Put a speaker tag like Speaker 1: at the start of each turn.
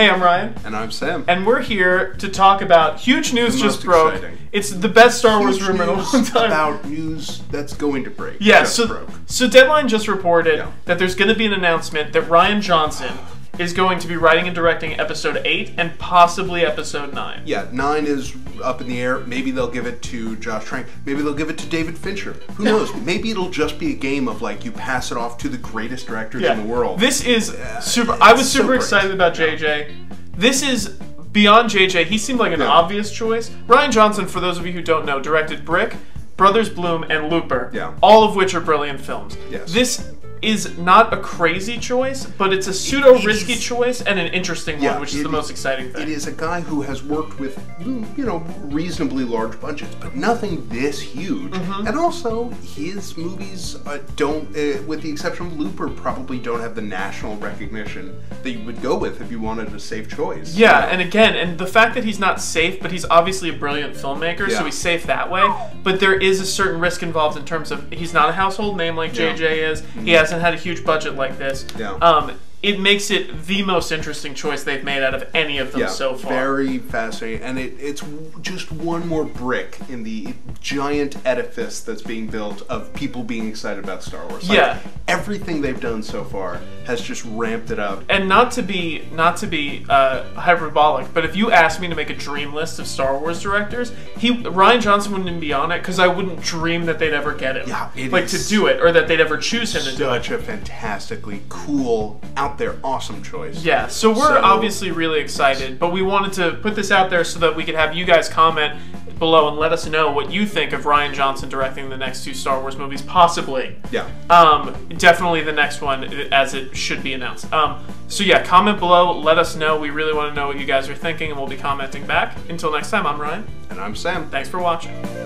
Speaker 1: Hey, I'm Ryan.
Speaker 2: And I'm Sam.
Speaker 1: And we're here to talk about huge news
Speaker 2: The
Speaker 1: just broke.
Speaker 2: exciting.
Speaker 1: It's the best Star Wars
Speaker 2: Huge
Speaker 1: rumor in a long time.
Speaker 2: About news that's going to break.
Speaker 1: yeah, so
Speaker 2: broke.
Speaker 1: so Deadline just reported
Speaker 2: Yeah.
Speaker 1: that there's going to be an announcement that Rian Johnson is going to be writing and directing episode 8 and possibly episode 9.
Speaker 2: Yeah, nine is up in the air. Maybe they'll give it to Josh Trank. Maybe they'll give it to David Fincher. Who knows? Maybe it'll just be a game of like you pass it off to the greatest directors in the world.
Speaker 1: This is super. I was
Speaker 2: it's so
Speaker 1: super excited about JJ. This is beyond JJ. He seemed like an
Speaker 2: Yeah.
Speaker 1: obvious choice. Rian Johnson, for those of you who don't know, directed Brick, Brothers Bloom, and Looper.
Speaker 2: Yeah.
Speaker 1: All of which are brilliant films.
Speaker 2: Yes.
Speaker 1: This is not a crazy choice, but it's a pseudo risky choice and an interesting
Speaker 2: Yeah,
Speaker 1: one, which is the
Speaker 2: is-
Speaker 1: most exciting thing.
Speaker 2: It is a guy who has worked with, you know, reasonably large budgets, but nothing this huge.
Speaker 1: Mm-hmm.
Speaker 2: And also, his movies uh, don't, uh, with the exception of Looper, probably don't have the national recognition that you would go with if you wanted a safe choice.
Speaker 1: Yeah, and again, and the fact that he's not safe, but he's obviously a brilliant filmmaker, so he's safe that way. But there is a certain risk involved in terms of he's not a household name like
Speaker 2: Yeah.
Speaker 1: JJ is. He hasn't had a huge budget like this.
Speaker 2: Yeah.
Speaker 1: Um, it makes it the most interesting choice they've made out of any of them
Speaker 2: Yeah,
Speaker 1: so far.
Speaker 2: very fascinating, and it, it's just one more brick in the giant edifice that's being built of people being excited about Star Wars. Like,
Speaker 1: Yeah.
Speaker 2: everything they've done so far has just ramped it up.
Speaker 1: and not to be not to be uh, hyperbolic, but if you asked me to make a dream list of Star Wars directors, he Rian Johnson wouldn't even be on it because I wouldn't dream that they'd ever get him.
Speaker 2: Yeah, it
Speaker 1: like to do it or that they'd ever choose him to do it.
Speaker 2: Such a fantastically cool, out there, awesome choice.
Speaker 1: Yeah, so we're
Speaker 2: So-
Speaker 1: obviously really excited, but we wanted to put this out there so that we could have you guys comment below and let us know what you think of Rian Johnson directing the next two Star Wars movies, possibly.
Speaker 2: Yeah.
Speaker 1: Um, definitely the next one, as it should be announced. Um, so yeah, comment below, let us know. We really want to know what you guys are thinking, and we'll be commenting back. Until next time, I'm Ryan.
Speaker 2: And I'm Sam.
Speaker 1: Thanks for watching.